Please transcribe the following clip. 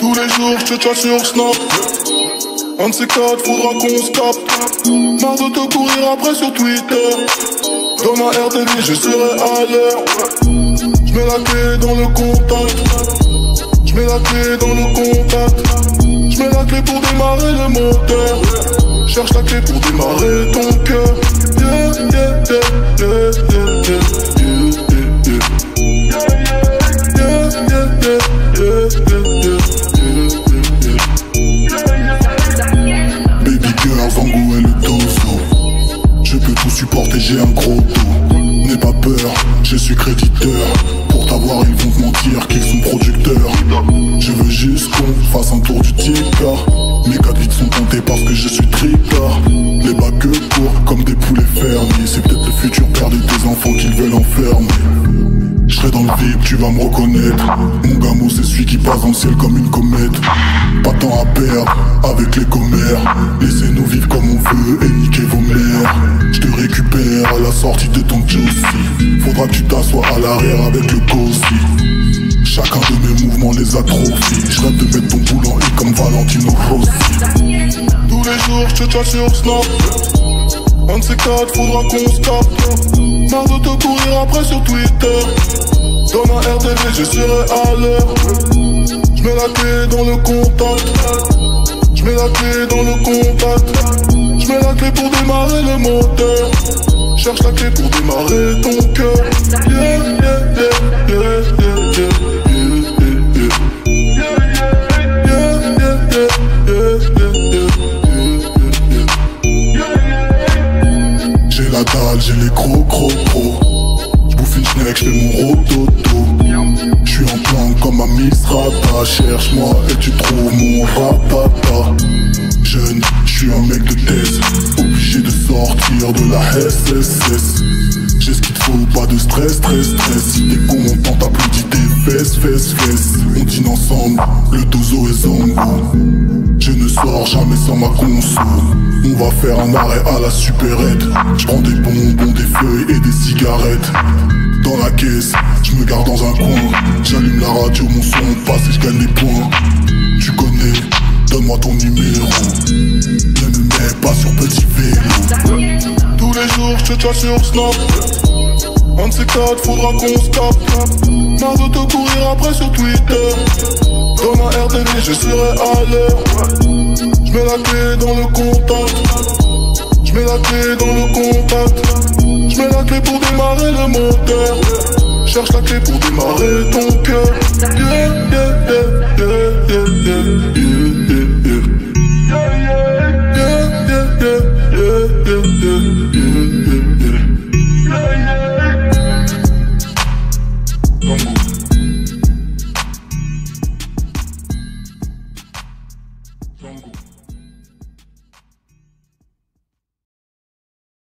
Tous les jours, je te sur Snap. Un de ces quatre, faudra qu'on se capte. Marre de te courir après sur Twitter. Dans ma RTD, je serai à l'heure. J'mets la clé dans le contact. J'mets la clé dans le contact. J'mets la clé pour démarrer le moteur. Cherche la clé pour démarrer ton cœur. Yeah, yeah, yeah, yeah, yeah. supporter, j'ai un gros dos. N'aie pas peur, je suis créditeur. Parce que je suis tricard. Les bacs courent comme des poulets fermés. C'est peut-être le futur père de tes enfants qu'ils veulent enfermer. Je serai dans le vide, tu vas me reconnaître. Mon gamin, c'est celui qui passe dans le ciel comme une comète. Pas tant à perdre avec les commères. Laissez-nous vivre comme on veut et niquer vos mères. Je te récupère à la sortie de ton Josie. Faudra que tu t'assoies à l'arrière avec le cosy. Chacun de mes mouvements les atrophie. Je rêve de mettre ton boulot et comme Valentino Rossi. Tous les jours, je te sur Snap. Un de ces quatre, faudra qu'on se capte. Marre de te courir après sur Twitter. Dans ma RTV, je serai à l'heure. J'mets la clé dans le contact. J'mets la clé dans le contact. J'mets la clé pour démarrer le moteur. Cherche la clé pour démarrer ton cœur. Yeah, yeah, yeah, j'ai les gros gros gros. J'bouffe une schneck, j'fais mon rototo. J'suis en plan comme un misrata. Cherche-moi et tu trouves mon ratata. Jeune, j'suis un mec de thèse. Obligé de sortir de la SSS. J'ai ce qu'il faut, pas de stress, stress, stress. Si t'es content, t'applaudis tes fesses, fesses, fesses. On dîne ensemble, le dozo est zango. Je ne sors jamais sans ma console. On va faire un arrêt à la supérette. Je prends des bonbons, des feuilles et des cigarettes. Dans la caisse, je me garde dans un coin. J'allume la radio, mon son passe et je gagne des points. Tu connais, donne-moi ton numéro. Ne me mets pas sur petit vélo. Tous les jours, je te sur Snap un de ces quatre, faudra qu'on se capte Marre te courir après sur Twitter dans ma RTD, je serai à l'heure. J'mets la clé dans le contact. J'mets la clé dans le contact. J'mets la clé pour démarrer le moteur. Cherche la clé pour démarrer ton cœur.